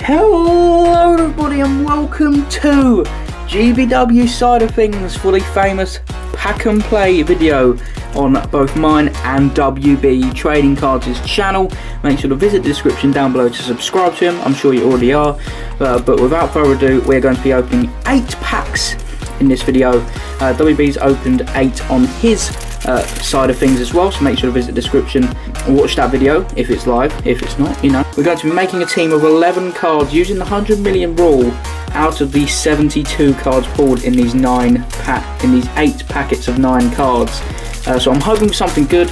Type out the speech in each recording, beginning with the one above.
Hello everybody and welcome to GBW side of things for the famous pack and play video on both mine and WB Trading Cards' channel. Make sure to visit the description down below to subscribe to him. I'm sure you already are. Uh, but without further ado, we're going to be opening eight packs in this video. Uh, WB's opened eight on his uh, side of things as well, so make sure to visit the description and watch that video if it's live. If it's not, you know. We're going to be making a team of 11 cards using the 100 million rule out of the 72 cards pulled in these nine pack in these eight packets of nine cards. Uh, so I'm hoping for something good.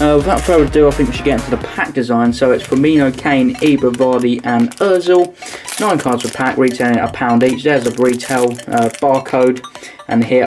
Uh, without further ado, I think we should get into the pack design. So it's Firmino, Kane, Ibra, Vardy, and Ozil. Nine cards per pack, retailing at a pound each. There's a retail uh, barcode, and here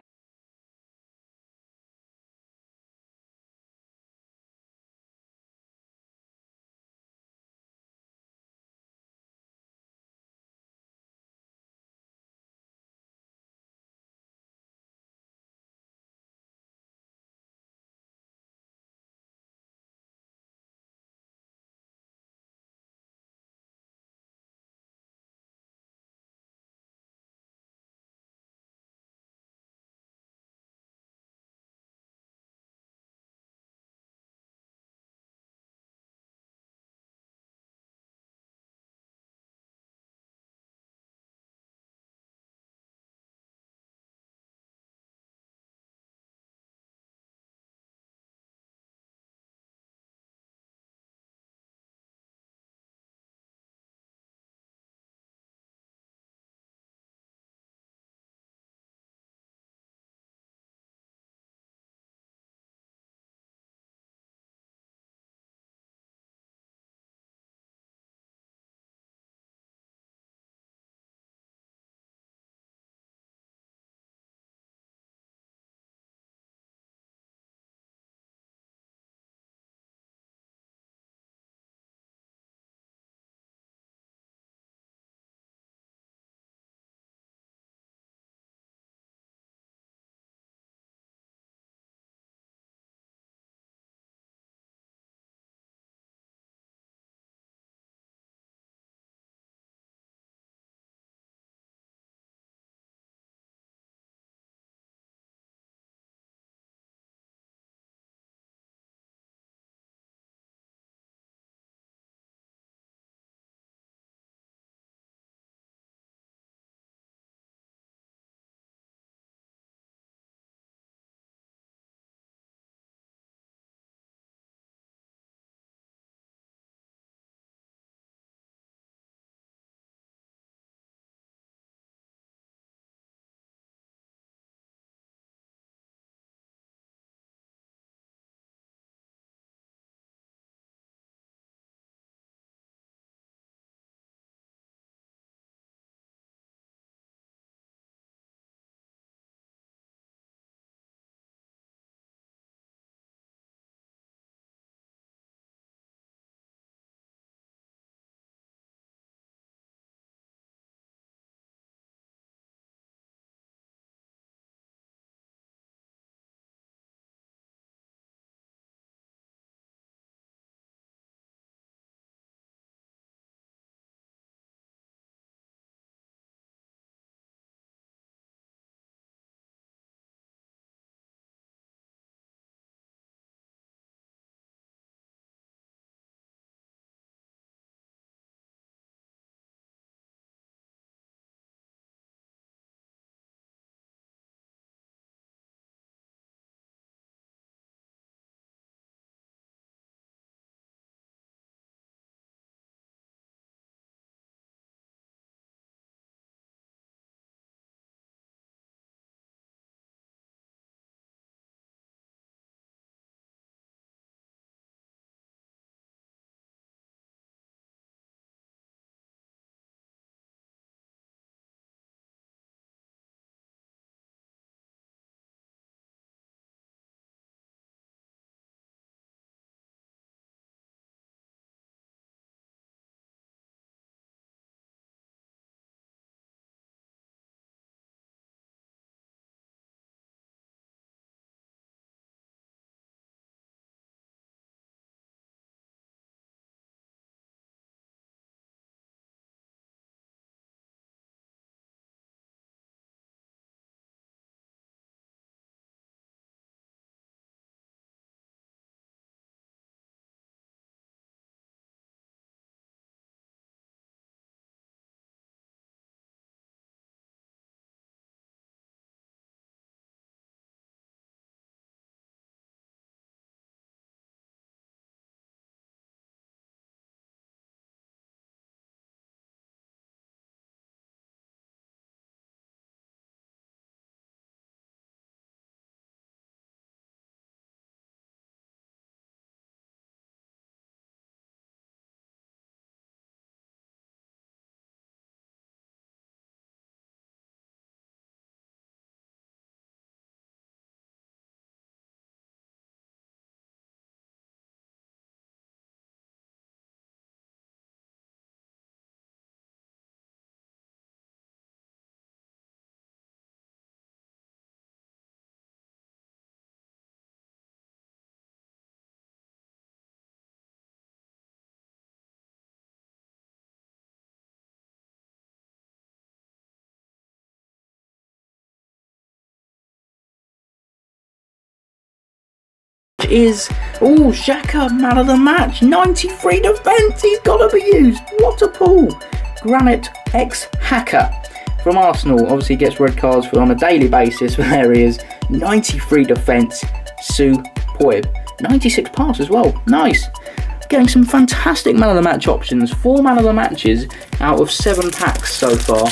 is oh Xhaka man of the match 93 defense he's got to be used. What a pull. Granite X Hacker from Arsenal. Obviously gets red cards for, on a daily basis There he is, 93 defense superb 96 pass as well. Nice. Getting some fantastic man of the match options. Four man of the matches out of seven packs so far.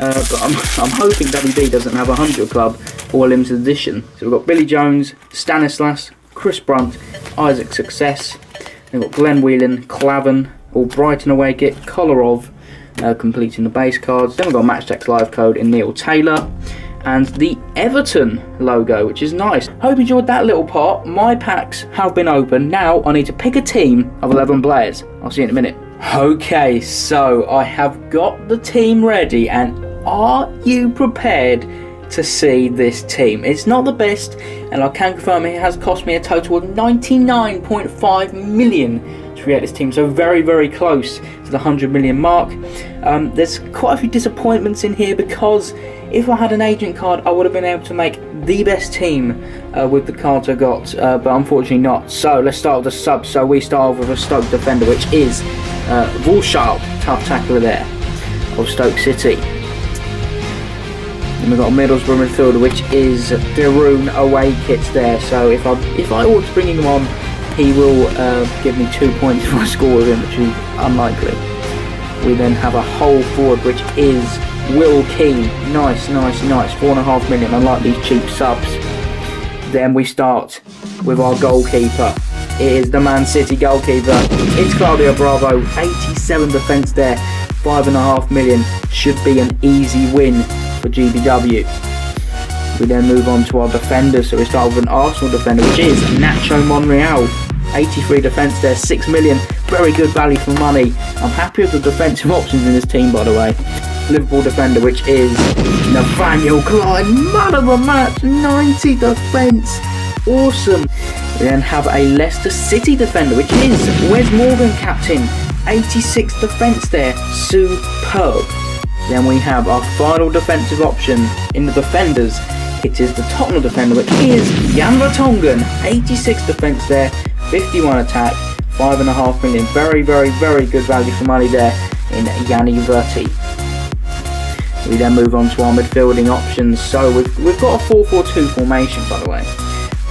Uh, but I'm, I'm hoping WB doesn't have a 100 club or a limited edition. So we've got Billy Jones, Stanislas, Chris Brunt, Isaac Success. We've got Glenn Whelan, Clavin, all Brighton away kit, Kolarov, uh, completing the base cards. Then we've got Match Attax live code in Neil Taylor. And the Everton logo, which is nice. Hope you enjoyed that little part. My packs have been opened. Now I need to pick a team of 11 players. I'll see you in a minute. Okay, so I have got the team ready and are you prepared to see this team? It's not the best, and I can confirm it has cost me a total of 99.5 million to create this team, so very, very close to the 100 million mark. Um, there's quite a few disappointments in here because if I had an agent card, I would have been able to make the best team uh, with the cards I got, uh, but unfortunately not. So let's start with the sub. So we start off with a Stoke defender, which is uh, tough tackler there of Stoke City. And we've got a Middlesbrough midfielder, which is Darun away kits there. So if I if I ought to bring him on, he will uh, give me two points if I score with him, which is unlikely. We then have a whole forward, which is Will Keane. Nice, nice, nice. Four and a half million, unlike these cheap subs. Then we start with our goalkeeper. It is the Man City goalkeeper. It's Claudio Bravo. 87 defence there. Five and a half million. Should be an easy win for GBW. We then move on to our defenders, so we start with an Arsenal defender, which is Nacho Monreal. 83 defence there, 6 million, very good value for money. I'm happy with the defensive options in this team, by the way. Liverpool defender, which is Nathaniel Clyne, man of the match, 90 defence, awesome. We then have a Leicester City defender, which is Wes Morgan captain, 86 defence there, superb. Then we have our final defensive option in the defenders. It is the Tottenham defender, which is Jan Vertonghen. 86 defence there, 51 attack, 5.5 million. Very, very, very good value for money there in Yanni Verti. We then move on to our midfielding options. So we've, we've got a 4-4-2 formation, by the way.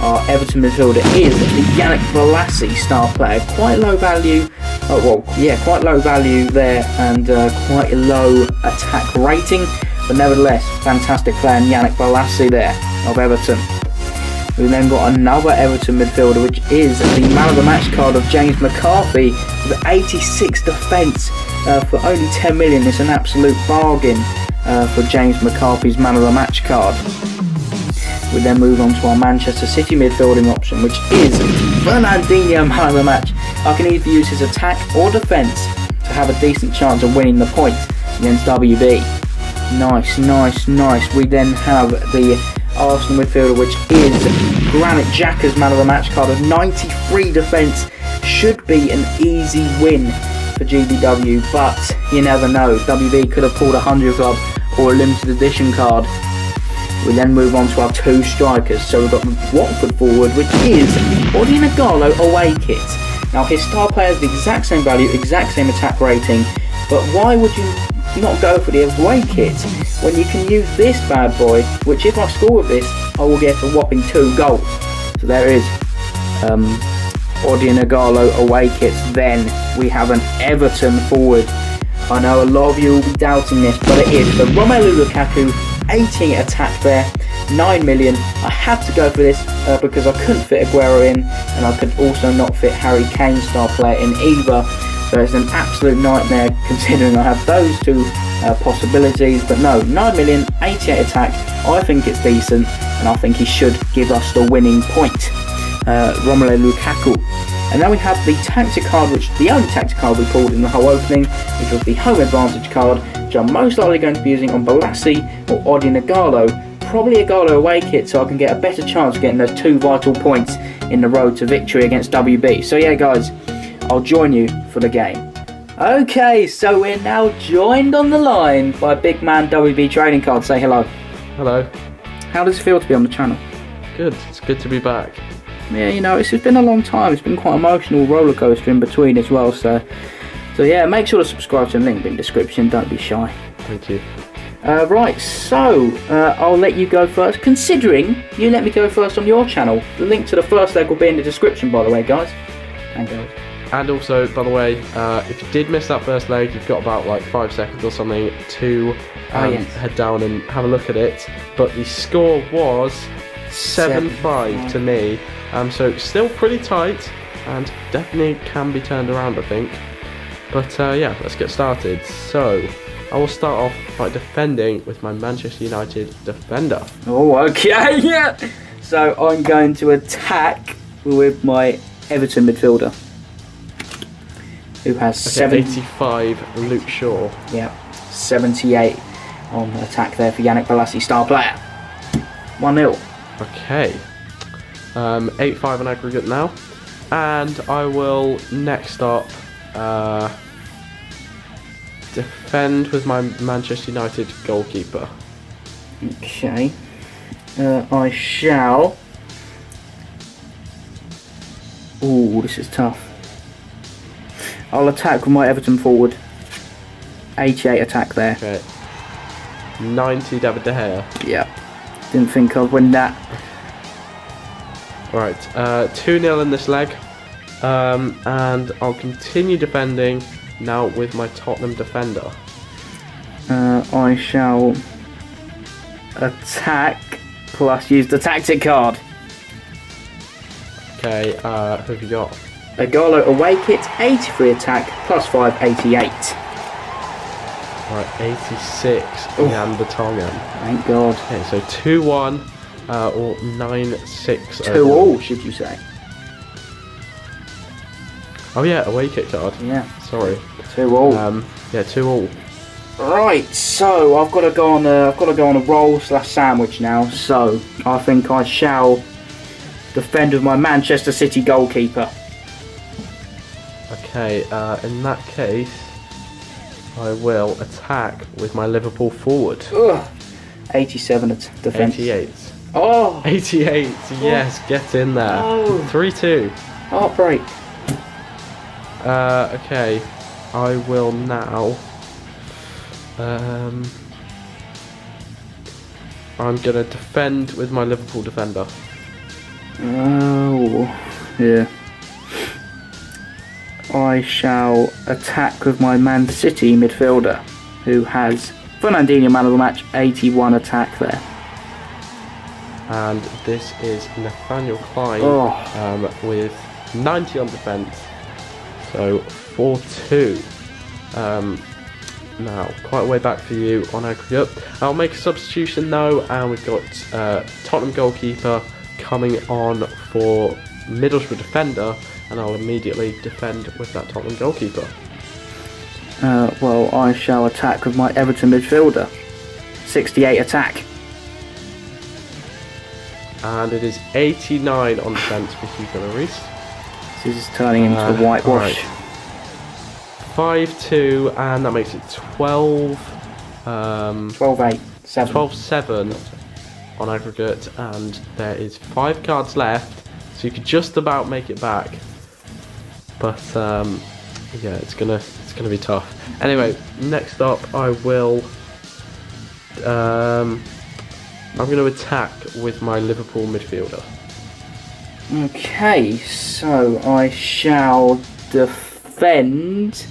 Our Everton midfielder is the Yannick Bolasie star player. Quite low value, oh, well, yeah, quite low value there and uh, quite a low attack rating. But nevertheless, fantastic player Yannick Bolasie there of Everton. We then got another Everton midfielder, which is the man of the match card of James McCarthy with 86 defence uh, for only 10 million. It's an absolute bargain uh, for James McCarthy's man of the match card. We then move on to our Manchester City midfielding option, which is Fernandinho man of the match. I can either use his attack or defence to have a decent chance of winning the point against WB. Nice, nice, nice. We then have the Arsenal midfielder, which is Granit Xhaka's man of the match card of 93 defence. Should be an easy win for GBW, but you never know. WB could have pulled a 100 club or a limited edition card we then move on to our two strikers. So we've got Watford forward, which is Odion Ighalo away kit. Now his star player has the exact same value, exact same attack rating, but why would you not go for the away kit when you can use this bad boy, which if I score with this, I will get a whopping two goals. So there is um, Ighalo away kits. Then we have an Everton forward. I know a lot of you will be doubting this, but it is the Romelu Lukaku 18 attack there, 9 million. I had to go for this uh, because I couldn't fit Aguero in and I could also not fit Harry Kane star player in either. So it's an absolute nightmare considering I have those two uh, possibilities. But no, 9 million, 88 attack. I think it's decent and I think he should give us the winning point. Uh, Romelu Lukaku. And then we have the tactic card, which the only tactic card we pulled in the whole opening, which was the home advantage card which I'm most likely going to be using on Bolasie or Odion Ighalo. Probably Ighalo away kit so I can get a better chance of getting those two vital points in the road to victory against WB. So yeah guys, I'll join you for the game. Okay, so we're now joined on the line by big man WB Trading Card. Say hello. Hello. How does it feel to be on the channel? Good. It's good to be back. yeah, you know, it's, it's been a long time. It's been quite emotional roller coaster in between as well. So, so yeah, make sure to subscribe to the link in the description. Don't be shy. Thank you. Uh, right, so uh, I'll let you go first. Considering you let me go first on your channel, the link to the first leg will be in the description, by the way, guys and girls. And also, by the way, uh, if you did miss that first leg, you've got about like five seconds or something to Oh, um, yes. head down and have a look at it. But the score was 7 5 to me. Um, so still pretty tight and definitely can be turned around, I think. But uh, yeah, let's get started. So I will start off by defending with my Manchester United defender. Oh, okay, yeah. So I'm going to attack with my Everton midfielder, who has Okay, seven, 85 Luke Shaw. yeah, 78 on attack there for Yannick Bolasie, star player. One 0 Okay. Um, 8 5 on aggregate now. And I will next up uh, defend with my Manchester United goalkeeper. Okay. Uh, I shall. Ooh, this is tough. I'll attack with my Everton forward. 88 attack there. Okay. 90 David De Gea. Yeah. Didn't think I'd win that. Right. Uh, 2 0 in this leg. Um, and I'll continue defending now with my Tottenham defender. Uh, I shall attack plus use the tactic card. Okay, uh, who have you got? Ighalo away kit, 83 attack plus 5, 88. Right, 86 Oof. Jan Vertonghen. Thank God. Okay, so 2 1 uh, or 9 6. Two all, should you say? Oh, yeah, away kick card. Yeah, Sorry. two all. Um, yeah, 2 all. Right, so I've got to go on a, I've got to go on a roll slash sandwich now. So I think I shall defend with my Manchester City goalkeeper. Okay, uh, in that case, I will attack with my Liverpool forward. Ugh. 87 at defense. 88. Oh, 88, yes, get in there. Oh. 3 2. heartbreak. Uh, okay, I will now. Um, I'm gonna defend with my Liverpool defender. Oh, yeah. I shall attack with my Man City midfielder, who has Fernandinho man of the match, 81 attack there. And this is Nathaniel Clyne Oh. um, with 90 on defence. So 4 2. Um, now, quite a way back for you on aggregate. I'll make a substitution though, and we've got uh, Tottenham goalkeeper coming on for Middlesbrough defender, and I'll immediately defend with that Tottenham goalkeeper. Uh, well, I shall attack with my Everton midfielder, 68 attack. And it is 89 on defence for Hugo Lloris. This is turning into Uh, a whitewash. right. 5 2, and that makes it 12. Um, 12 8, 7. 12 7 on aggregate, and there is five cards left, so you could just about make it back. But um, yeah, it's gonna it's gonna be tough. Anyway, next up, I will. Um, I'm going to attack with my Liverpool midfielder. Okay, so I shall defend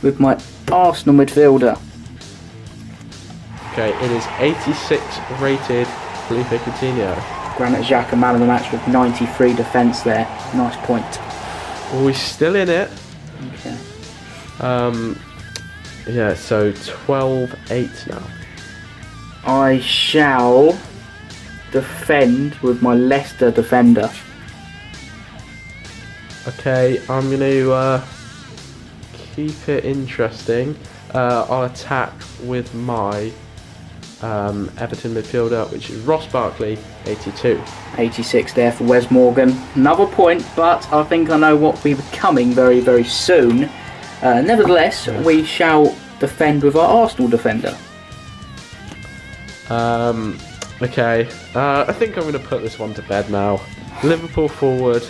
with my Arsenal midfielder. Okay, it is 86 rated Felipe Coutinho. Granit Xhaka man of the match with 93 defence there. Nice point. Oh, he's still in it. Okay. Um, yeah, so 12 8 now. I shall defend with my Leicester defender. Okay, I'm going to uh, keep it interesting. Uh, I'll attack with my um, Everton midfielder, which is Ross Barkley, 82. 86 there for Wes Morgan. Another point, but I think I know what will be coming very, very soon. Uh, nevertheless, Yes. we shall defend with our Arsenal defender. Um, okay, uh, I think I'm going to put this one to bed now. Liverpool forward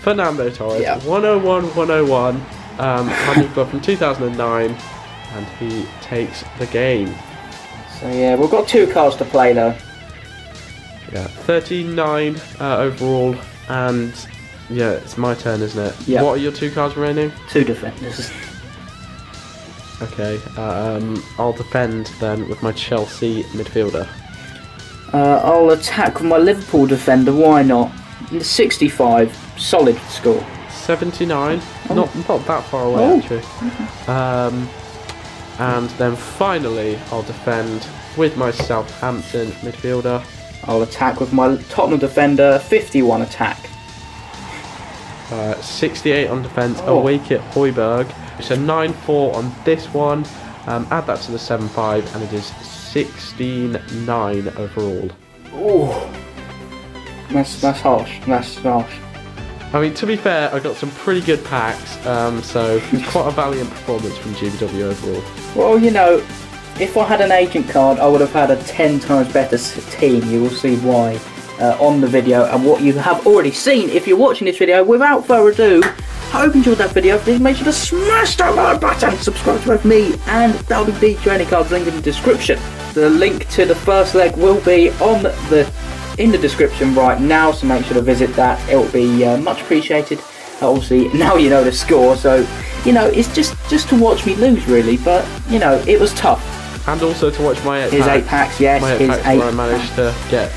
Fernando Torres, Yeah. 101 101, um, Club from 2009, and he takes the game. So yeah, we've got two cards to play though. Yeah, 39 uh, overall, and yeah, it's my turn, isn't it? Yeah. What are your two cards remaining? Two defenders. Okay, um, I'll defend then with my Chelsea midfielder. Uh, I'll attack with my Liverpool defender. Why not? 65, solid score. 79, Oh. not not that far away Oh. actually. Um, and then finally, I'll defend with my Southampton midfielder. I'll attack with my Tottenham defender. 51 attack. Uh, 68 on defence, Oh. awake at Højbjerg. So 9 4 on this one. Um, add that to the 7 5, and it is 16 9 overall. Oh, that's that's harsh. That's harsh. I mean, to be fair, I got some pretty good packs, um, so it's quite a valiant performance from GBW overall. Well, you know, if I had an agent card, I would have had a 10 times better team. You will see why uh, on the video and what you have already seen if you're watching this video. Without further ado, I hope you enjoyed that video. Please make sure to smash that like button. Subscribe to both me and WB Trading Cards link in the description. The link to the first leg will be on the in the description right now, so make sure to visit that. It will be uh, much appreciated. Uh, Obviously, now you know the score, so you know it's just just to watch me lose, really. But you know, it was tough. And also to watch my 8 His packs. eight packs, yes, my eight his packs eight where I managed to get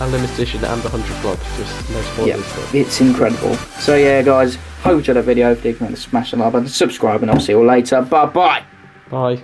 a limited edition and a 100 club. Just no Yeah, spoilers. but- it's incredible. So yeah, guys, hope you enjoyed the video. If you can smash the like button, subscribe, and I'll see you all later. Bye bye. Bye.